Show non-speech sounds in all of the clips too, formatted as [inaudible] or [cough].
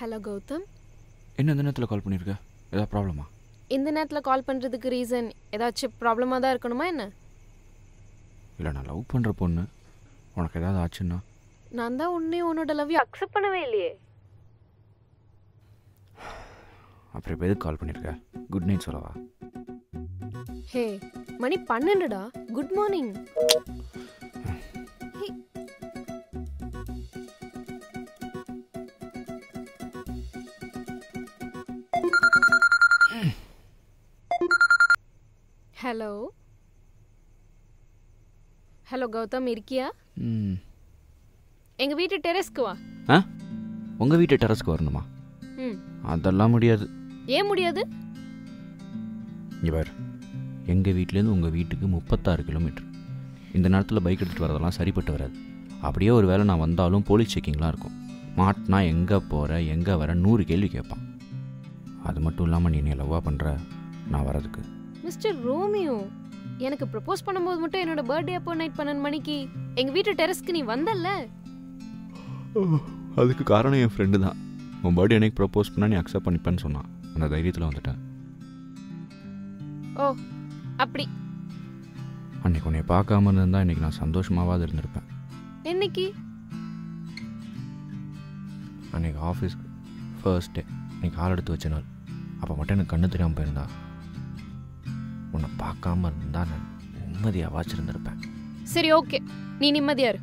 Hello Gautham என்ன இந்த நேரத்தில் கால் பண்ணியிருக்க ஏதாவது ப்ராப்ளமா இந்த நேரத்தில் கால் பண்ணுறதுக்கு ரீசன் ஏதாச்சும் ப்ராப்ளமாக தான் இருக்கணுமா என்ன? இல்லை நான் லவ் பண்ணுற பொண்ணு. உனக்கு ஏதாவது ஆச்சுன்னா? நான் தான் உன்னையும் உன்னோட லவ்யூ அக்செப்ட் பண்ணவே இல்லையே. அப்புறம் இப்போ எதுக்கு கால் பண்ணியிருக்க குட் நைட் சொல்லவா? ஹே மணி பன்னெண்டுடா. Good morning hello hello Gautham இருக்கியா? ம். எங்கள் வீட்டு டெரஸ்க்கு வா. ஆ? உங்கள் வீட்டு டெரஸ்க்கு வரணுமா? ம். அதெல்லாம் முடியாது. ஏன் முடியாது? பாரு. எங்கள் வீட்டிலேருந்து உங்கள் வீட்டுக்கு முப்பத்தாறு கிலோமீட்டர் இந்த நேரத்தில் பைக் எடுத்துகிட்டு வரதெல்லாம் சரிப்பட்டு வராது. அப்படியே ஒரு வேளை நான் வந்தாலும் போலீஸ் செக்கிங்லாம் இருக்கும். மாட்டினா எங்கே போகிற எங்கே வர நூறு கேள்வி கேட்பான். அது மட்டும் இல்லாமல் நீ என்னை லவ்வாக பண்ணுற நான் வரதுக்கு மிஸ்டர் ரோமியோ எனக்கு ப்ரப்போஸ் பண்ணும்போது மட்டும் என்னோட பர்த்டே அப்போ நைட் பன்னெண்டு மணிக்கு எங்கள் வீட்டு டெரஸ்க்கு நீ வந்தல்ல? அதுக்கு காரணம் என் ஃப்ரெண்டு தான். உன் பர்த்டே எனக்கு ப்ரப்போஸ் பண்ணால் நீ அக்செப்ட் பண்ணிப்பேன்னு சொன்னான். அந்த தைரியத்தில் வந்துட்டேன். ஓ அப்படி. அன்னைக்கு உன்னை பார்க்காம இருந்தால் இன்னைக்கு நான் சந்தோஷமாவது இருந்திருப்பேன். என்னைக்கு? அன்னைக்கு ஆஃபீஸ்க்கு ஃபர்ஸ்ட் டே இன்னைக்கு ஆள் எடுத்து வச்ச நாள். அப்போ மட்டும் எனக்கு கண்ணு தெரியாமல் போயிருந்தா. உன்னை பார்க்காம இருந்தால் நான் நிம்மதியாக வாச்சிருந்திருப்பேன். சரி ஓகே. நீ நிம்மதியா இரு.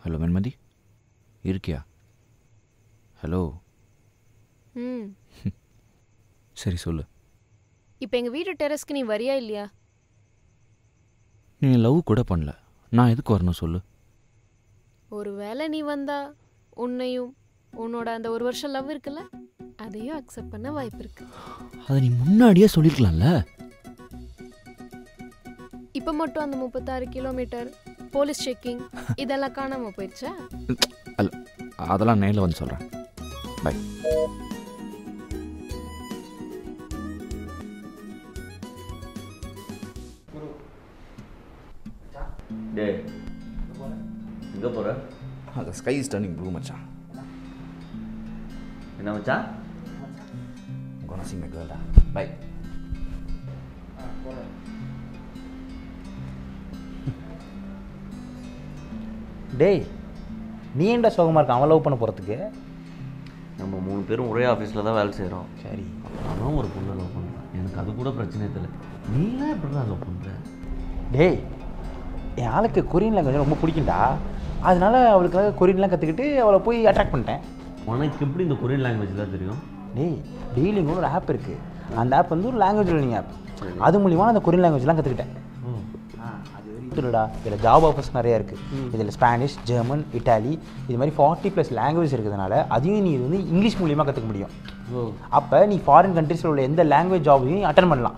ஹலோ வெண்மதி இருக்கியா? ஹலோ ம். [laughs] சரி சொல்லு. இப்போ எங்கள் வீட்டு டெரஸ்க்கு நீ வரியா இல்லையா? நீ லவ் கூட பண்ணல. நான் எதுக்கு வரணும் சொல்லு? ஒருவேளை நீ வந்தா உன்னையும் உன்னோட அந்த ஒரு வருஷம் லவ் இருக்குல்ல அதையும் அக்செப்ட் பண்ண வாய்ப்பு இருக்கு. அதை நீ முன்னாடியே சொல்லியிருக்கலாம்ல இப்போ மட்டும் அந்த முப்பத்தாறு கிலோமீட்டர் போலீஸ் செக்கிங் இதெல்லாம் காணாம போயிடுச்சா? [laughs] அல்ல அதெல்லாம் நேரில் வந்து சொல்கிறேன் பை டே எங்கே போகிற அந்த ஸ்கை இஸ் டர்னிங் ப்ளூ மச்சான். என்ன மச்சான் gonna see my girl டா. பை டேய் நீ ஏன்டா சோகமாக இருக்க? அவன் லவ் பண்ண போகிறதுக்கு நம்ம மூணு பேரும் ஒரே ஆஃபீஸில் தான் வேலை செய்கிறோம் சரி. அவன் ஒரு பொண்ணை லவ் பண்ணுறான் எனக்கு அது கூட பிரச்சனை தெரியல. நீலாம் எப்படி லவ் பண்ணுற டேய் என் ஆளுக்கு கொரியன் லாங்குவேஜ் ரொம்ப பிடிக்கும்டா. அதனால அவளுக்காக கொரியன்லாம் கற்றுக்கிட்டு அவளை போய் அட்ராக்ட் பண்ணிட்டேன். உனக்கு எப்படி இந்த கொரியன் லாங்குவேஜ் தான் தெரியும்? டேய் டெய்லிங்க ஒரு ஆப் இருக்குது அந்த ஆப் வந்து ஒரு லாங்குவேஜ் லேர்னிங் ஆப் அது மூலிமா நான் அந்த கொரியன் லாங்குவேஜ்லாம் கற்றுக்கிட்டேன் இல்லைடா இதில் ஜாப் ஆஃபர்ஸ் நிறையா இருக்குது இதில் ஸ்பானிஷ் ஜெர்மன் இட்டாலி இது மாதிரி ஃபார்ட்டி ப்ளஸ் லாங்குவேஜ் இருக்கிறதுனால அதையும் நீ வந்து இங்கிலீஷ் மூலியமாக கற்றுக்க முடியும். ஓ. அப்போ நீ ஃபாரின் கண்ட்ரீஸில் உள்ள எந்த லாங்குவேஜ் ஜாபையும் அட்டன் பண்ணலாம்.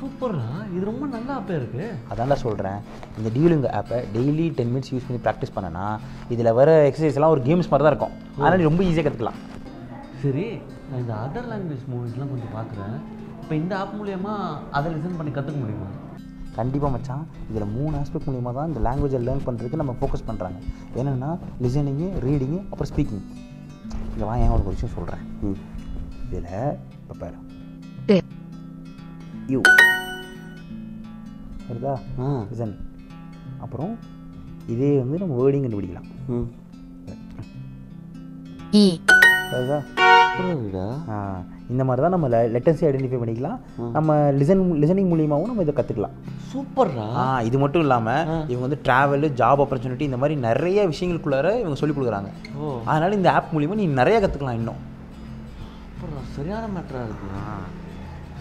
சூப்பர்ரா இது ரொம்ப நல்ல ஆப்பே இருக்கு. அதான்டா சொல்கிறேன் இந்த டியூலிங் ஆப்பை டெய்லி டென் மினிட்ஸ் யூஸ் பண்ணி ப்ராக்டிஸ் பண்ணனா இதில் வர எக்ஸசைஸ் எல்லாம் ஒரு கேம்ஸ் மாதிரி தான் இருக்கும். அதனால் நீ ரொம்ப ஈஸியாக கற்றுக்கலாம் சரி நான் இந்த அதர் லாங்குவேஜ் மூவிஸ்லாம் கொஞ்சம் பார்க்குறேன் இப்போ இந்த ஆப் மூலியமா அதை லிசன் பண்ணி கற்றுக்க முடியுமா? கண்டிப்பாக மச்சான். இதில் மூணு ஆஸ்பெக்ட் மூலியமாக தான் இந்த லாங்குவேஜை லேர்ன் பண்ணுறதுக்கு நம்ம ஃபோக்கஸ் பண்ணுறாங்க என்னென்னா லிசனிங்கு ரீடிங்கு அப்புறம் ஸ்பீக்கிங் இங்கே வா ஏன் ஒரு விஷயம் சொல்கிறேன் இதில் இப்போ பாரு. யூ. வருதா ஆ. லிசன் அப்புறம் இதே வந்து நம்ம வேர்டிங் கண்டுபிடிக்கலாம். ம். வருதா இந்த மாதிரி தான் நம்ம லெட்டர்ஸே ஐடென்டிஃபை பண்ணிக்கலாம். நம்ம லிசன் லிசனிங் மூலியமாகவும் நம்ம இதை கற்றுக்கலாம் சூப்பர்ரா. இது மட்டும் இல்லாமல் இவங்க வந்து ட்ராவல் ஜாப் ஆப்பர்ச்சுனிட்டி இந்த மாதிரி நிறைய விஷயங்களுக்குள்ளார இவங்க சொல்லிக் கொடுக்குறாங்க. ஓ. அதனால இந்த ஆப் மூலிமா நீ நிறைய கற்றுக்கலாம் இன்னும். சரியான மேட்டராக இருக்கு.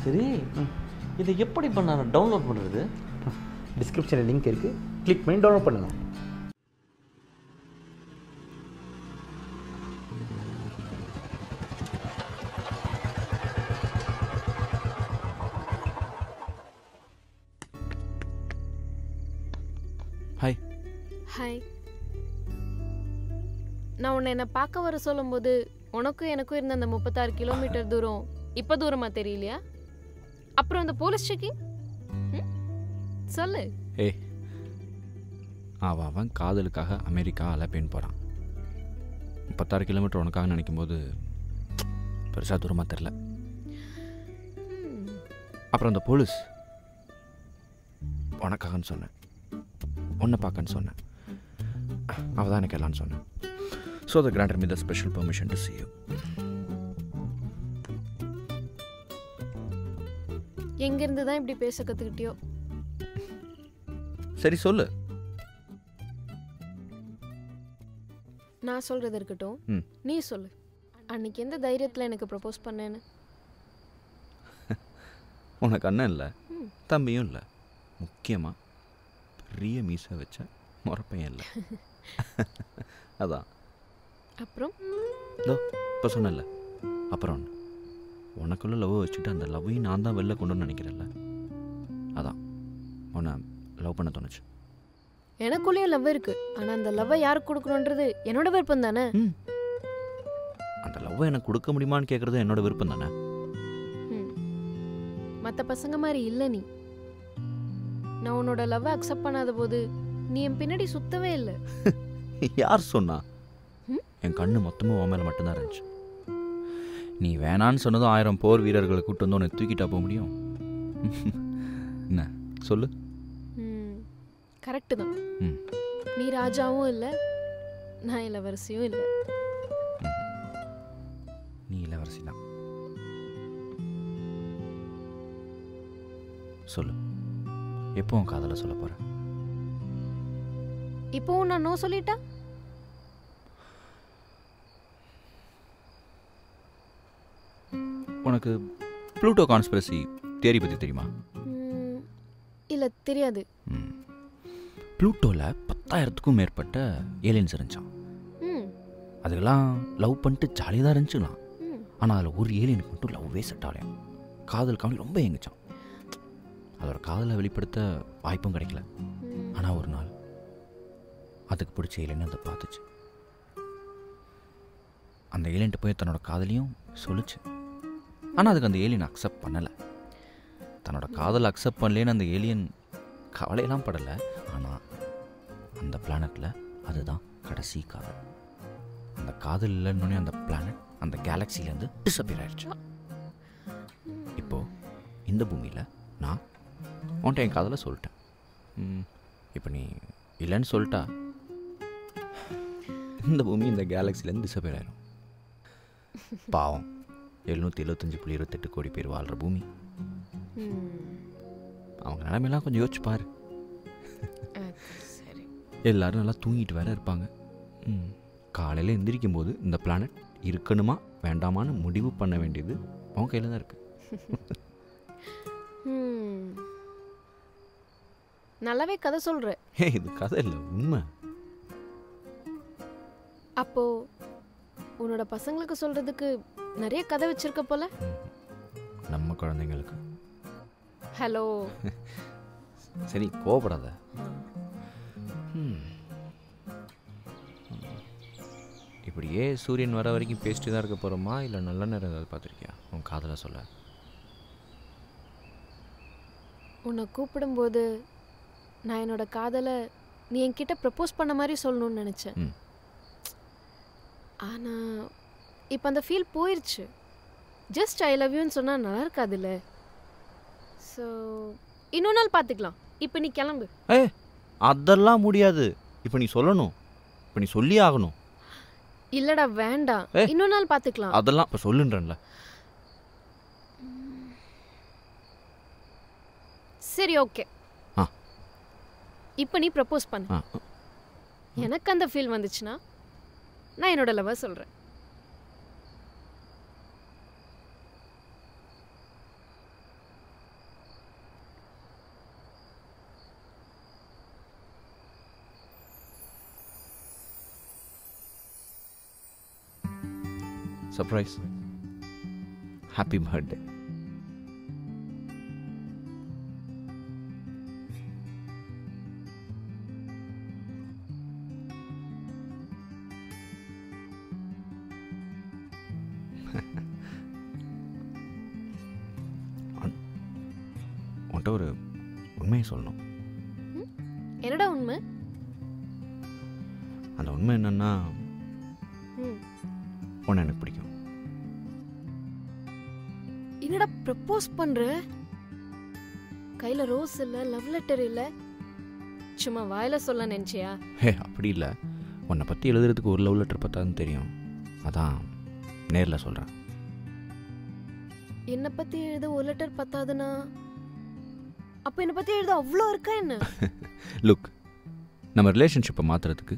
சரி. இதை எப்படி நான் டவுன்லோட் பண்ணுறது டிஸ்கிரிப்ஷனில் லிங்க் இருக்குது கிளிக் பண்ணி டவுன்லோட் பண்ணுங்கள் ஹாய் ஹாய் நான் உன்னை என்னை பார்க்க வர சொல்லும்போது உனக்கும் எனக்கும் இருந்த அந்த முப்பத்தாறு கிலோமீட்டர் தூரம் இப்போ தூரமா தெரியலையா? அப்புறம் அந்த போலீஸ் செக்கிங் சொல்லு. ஏய் அவன் அவன் காதலுக்காக அமெரிக்கா அலப்பேன் போகிறான் முப்பத்தாறு கிலோமீட்டர் உனக்காக நினைக்கும் போது பெருசாக தூரமாக தெரில. அப்புறம் அந்த போலீஸ் உனக்காகன்னு சொன்னேன். உன்னை பார்க்கன்னு சொன்னேன். அவள் தான் எனக்கு எல்லாம்னு சொன்னேன். So the granted me the special permission to see you எங்கிருந்து தான் இப்படி பேச கத்துக்கிட்டியோ? சரி சொல்லு. நான் சொல்றது இருக்கட்டும். நீ சொல்லு. அன்னைக்கு எந்த தைரியத்துல எனக்கு ப்ரப்போஸ் பண்ணேன்னு? [laughs] உனக்கு அண்ணன் இல்லை. தம்பியும் இல்லை. முக்கியமாக பெரிய மீசை வச்ச முறப்பையன் இல்லை. [laughs] அதான். அப்புறம்? இப்போ சொன்னல அப்புறம் ஒன்று உனக்குள்ள லவ் வச்சுட்டு அந்த லவ்வையும் நான் தான் வெளில கொண்டு நினைக்கிறேன்ல? அதான். உன்னை லவ் பண்ண தோணுச்சு. எனக்குள்ளேயும் லவ் இருக்கு. ஆனா அந்த லவ்வை யாருக்கு கொடுக்கணுன்றது என்னோட விருப்பம் தானே? அந்த லவ்வை எனக்கு கொடுக்க முடியுமான்னு கேட்குறது என்னோட விருப்பம் தானே? ம். மத்த பசங்க மாதிரி இல்ல நீ. நான் உன்னோட லவ்வை அக்செப்ட் பண்ணாத போது நீ என் பின்னாடி சுத்தவே இல்லை. [laughs] யார் சொன்னா? என் கண்ணு மொத்தமும் உன் மேலே மட்டும்தான் இருந்துச்சு. நீ வேணான்னு சொன்னதும் ஆயிரம் போர் வீரர்களை கூட்டு வந்து உன்னை தூக்கிட்டா போக முடியும். என்ன? சொல்லு. கரெக்டு தான். நீ ராஜாவும் இல்லை நான் இளவரசியும் இல்லை. நீ இளவரசி தான். சொல்லு. எப்போ உன் காதலை சொல்ல போற? இப்போவும் நான் நோ சொல்லிட்டா? உனக்கு ப்ளூட்டோ கான்ஸ்பிரசி தியரி பற்றி தெரியுமா? இல்ல தெரியாது. ப்ளூட்டோவில் பத்தாயிரத்துக்கும் மேற்பட்ட ஏலியன்ஸ் இருந்துச்சான் அதுக்கெல்லாம் லவ் பண்ணிட்டு ஜாலியாக தான் இருந்துச்சுலாம் ஆனால் அதில் ஒரு ஏலியனுக்கு மட்டும் லவ்வே செட் ஆகலையாம். காதல் காவலி ரொம்ப ஏங்குச்சான் அதோட காதலை வெளிப்படுத்த வாய்ப்பும் கிடைக்கல. ஆனால் ஒரு நாள் அதுக்கு பிடிச்ச ஏலியன் அதை பார்த்துச்சு. அந்த ஏலியன்ட்ட போய் தன்னோட காதலையும் சொல்லுச்சு. ஆனால் அதுக்கு அந்த ஏலியன் அக்செப்ட் பண்ணலை. தன்னோட காதலை அக்செப்ட் பண்ணலேன்னு அந்த ஏலியன் கவலையெல்லாம் படலை. ஆனால் அந்த பிளானட்டில் அதுதான் கடைசி காதல். அந்த காதல் இல்லைன்னு அந்த பிளானட் அந்த கேலக்சிலேருந்து டிஸப்பியர் ஆயிடுச்சு இப்போது இந்த பூமியில் நான் உன்ட்ட என் காதலை சொல்லிட்டேன். ம், இப்போ நீ இல்லைன்னு சொல்லிட்டா இந்த பூமி இந்த கேலக்சிலேருந்து டிஸப்பியர் ஆயிடும் பாவம். எழுநூற்றி எழுபத்தஞ்சு புள்ளி இருபத்தெட்டு கோடி பேர் வாழ்கிற பூமி. அவங்க நிலைமையெல்லாம் கொஞ்சம் யோசிச்சு பாரு. எல்லாரும் நல்லா தூங்கிட்டு வேற இருப்பாங்க. ம். காலையில் எந்திரிக்கும் போது இந்த பிளானட் இருக்கணுமா வேண்டாமான்னு முடிவு பண்ண வேண்டியது உன் கையில் தான் இருக்குது. [laughs] நல்லாவே கதை சொல்ற. ஏ இது கதை இல்லை உண்மை. அப்போ உன்னோட பசங்களுக்கு சொல்றதுக்கு நிறைய கதை வச்சிருக்க போல. நம்ம குழந்தைங்களுக்கு. ஹலோ சரி கோவப்படாத. ம். இப்படியே சூரியன் வர வரைக்கும் பேசிட்டு தான் இருக்க போகிறோமா இல்லை நல்ல நேரம் ஏதாவது பார்த்துருக்கியா? உன் காதலை சொல்ல. உன்னை கூப்பிடும்போது நான் என்னோட காதலை நீ என்கிட்ட ப்ரப்போஸ் பண்ண மாதிரி சொல்லணும்னு நினச்சேன். ம். ஆனா இப்போ அந்த ஃபீல் போயிருச்சு. ஜஸ்ட் ஐ லவ் யூன்னு சொன்னால் நல்லா இருக்காதுல்ல. ஸோ இன்னொரு நாள் பார்த்துக்கலாம் இப்போ நீ கிளம்பு. ஏ அதெல்லாம் முடியாது. இப்போ நீ சொல்லணும். இப்போ நீ சொல்லி ஆகணும். இல்லடா வேண்டாம். ஏ. இன்னொரு நாள் பார்த்துக்கலாம் அதெல்லாம் இப்போ சொல்லுன்றேன்ல. சரி ஓகே ஆ. இப்போ நீ ப்ரப்போஸ் பண்ணு. ஆ. எனக்கு அந்த ஃபீல் வந்துச்சுன்னா நான் என்னோட லவர் சொல்கிறேன் சர்ப்ரைஸ் ஹாப்பி பர்த்டே உண்மை என்னன்னா உன்னை எனக்கு பிடிக்கும். என்னடா ப்ரப்போஸ் பண்ற? கையில ரோஸ் இல்ல லவ் லெட்டர் இல்ல. சும்மா வாயில சொல்ல நினைச்சியா? ஹே அப்படி இல்லை. உன்னை பற்றி எழுதுறதுக்கு ஒரு லவ் லெட்டர் பார்த்தாதுன்னு தெரியும். அதான் நேரில் சொல்கிறேன் என்னை பத்தி எழுத ஒரு லெட்டர் பத்தாதுன்னா அப்ப என்னை பத்தி எழுத அவ்வளோ இருக்கா என்ன? [laughs] லுக் நம்ம ரிலேஷன்ஷிப்பை மாற்றுறதுக்கு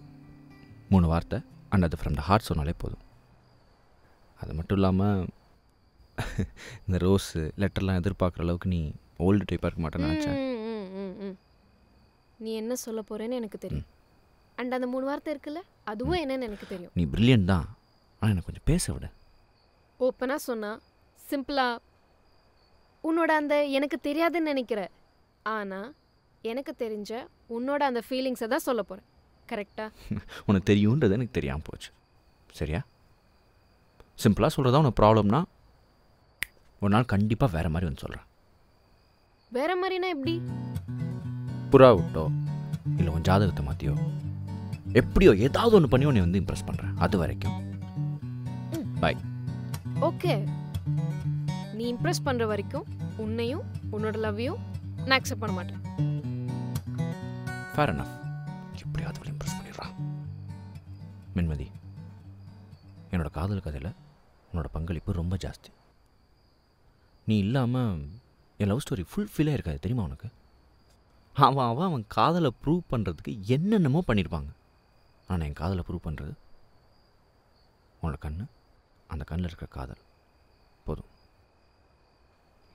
மூணு வார்த்தை அண்ட் அது ஃப்ரம் த ஹார்ட் சொன்னாலே போதும். அது மட்டும் இல்லாமல் இந்த ரோஸு லெட்டர்லாம் எதிர்பார்க்குற அளவுக்கு நீ ஓல்டு டைப்பாக இருக்க மாட்டேன்னு நினச்சேன். ம், ம், ம், ம். நீ என்ன சொல்ல போறேன்னு எனக்கு தெரியும். அண்ட் அந்த மூணு வார்த்தை இருக்குல்ல அதுவும் என்னன்னு எனக்கு தெரியும். நீ பிரில்லியன்ட் தான். ஆனால் எனக்கு கொஞ்சம் பேச விட. ஓப்பனா சொன்னா சிம்பிளா உன்னோட அந்த எனக்கு தெரியாதுன்னு நினைக்கிற ஆனா எனக்கு தெரிஞ்ச உன்னோட அந்த ஃபீலிங்ஸை தான் சொல்ல போறேன். கரெக்டா? [laughs] உனக்கு தெரியுன்றது எனக்கு தெரியாமல் போச்சு. சரியா? சிம்பிளாக சொல்கிறதா உனக்கு ப்ராப்ளம்னா ஒரு நாள் கண்டிப்பாக வேறு மாதிரி வந்து சொல்கிறேன் வேற மாதிரினா எப்படி? புறா விட்டோ இல்லை உன் ஜாதகத்தை மாற்றியோ எப்படியோ ஏதாவது ஒன்று பண்ணி உன்னை வந்து இம்ப்ரெஸ் பண்ணுறேன் அது வரைக்கும். Bye okay. நீ இம்ப்ரெஸ் பண்ற வரைக்கும் உன்னையும் உன்னோட லவ்வையும் நான் அக்செப்ட் பண்ண மாட்டேன். Fair enough. காதல் கதையில் உன்னோட பங்களிப்பு ரொம்ப ஜாஸ்தி. நீ இல்லாமல் என் லவ் ஸ்டோரி ஃபுல் ஃபில்லாக இருக்காது தெரியுமா உனக்கு? அவன் அவன் அவன் காதலை ப்ரூவ் பண்ணுறதுக்கு என்னென்னமோ பண்ணியிருப்பாங்க ஆனால் என் காதலை ப்ரூவ் பண்ணுறது உன்னோட கண் அந்த கண்ணில் இருக்கிற காதல். போதும்.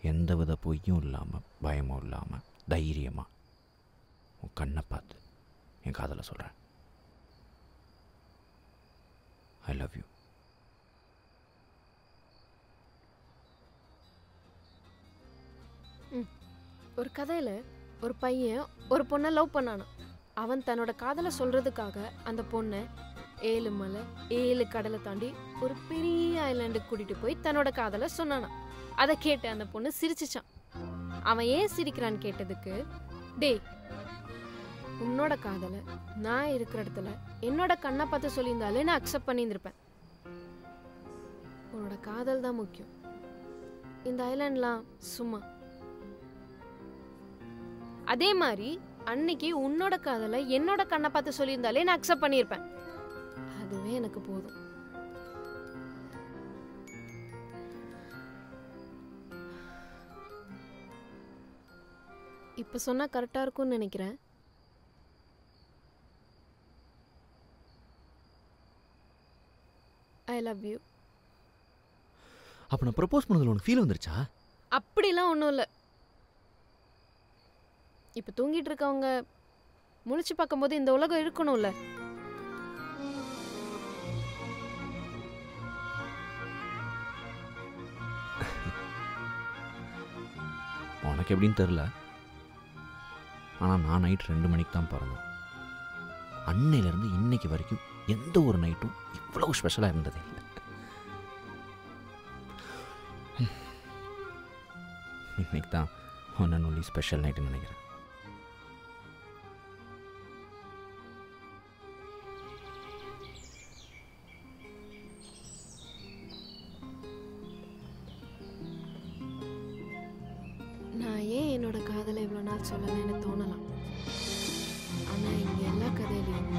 எந்த வித பொய்யும் இல்லாமல் பயமும் இல்லாமல் தைரியமாக உன் கண்ணை பார்த்து என் காதலை சொல்கிறேன் ஐ லவ் யூ ஒரு கதையில் ஒரு பையன் ஒரு பொண்ணை லவ் பண்ணானான் அவன் தன்னோட காதலை சொல்கிறதுக்காக அந்த பொண்ணை ஏழு மலை ஏழு கடலை தாண்டி ஒரு பெரிய ஐலாண்டுக்கு கூட்டிகிட்டு போய் தன்னோட காதலை சொன்னானான் அதை கேட்டு அந்த பொண்ணு சிரிச்சுச்சான் அவன் ஏன் சிரிக்கிறான்னு கேட்டதுக்கு டேய் உன்னோட காதலை நான் இருக்கிற இடத்துல என்னோட கண்ணை பார்த்து சொல்லியிருந்தாலே நான் அக்செப்ட் பண்ணியிருந்திருப்பேன். உன்னோட காதல் தான் முக்கியம். இந்த ஐலாண்ட்லாம் சும்மா அதே மாதிரி அன்னைக்கு உன்னோட காதலை என்னோட கண்ணை பார்த்து சொல்லியிருந்தாலே நான் அக்செப்ட் பண்ணியிருப்பேன். அதுவே எனக்கு போதும். இப்ப சொன்னா கரெக்டா இருக்கும்னு நினைக்கிறேன். ஐ லவ் யூ அப்போ நான் ப்ரப்போஸ் பண்ணதில் உனக்கு ஃபீல் வந்துருச்சா? அப்படிலாம் ஒன்றும் இல்லை. இப்போ தூங்கிட்டு இருக்கவங்க முழிச்சு பார்க்கும்போது இந்த உலகம் இருக்கணும்ல. உனக்கு எப்படின்னு தெரில ஆனால் நான் நைட் ரெண்டு மணிக்கு தான் பிறந்தேன். அன்னையிலேருந்து இன்னைக்கு வரைக்கும் எந்த ஒரு நைட்டும் இவ்வளவு ஸ்பெஷலாக இருந்ததே இல்லை. இன்னைக்கு தான் ஒன் அண்ட் ஒன்லி ஸ்பெஷல் நைட்டுன்னு நினைக்கிறேன். அவளோட காதலை இவ்வளோ நாள் சொல்லலைன்னு தோணலாம். ஆனால் இங்கே எல்லா கதையிலையும்